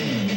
Amen.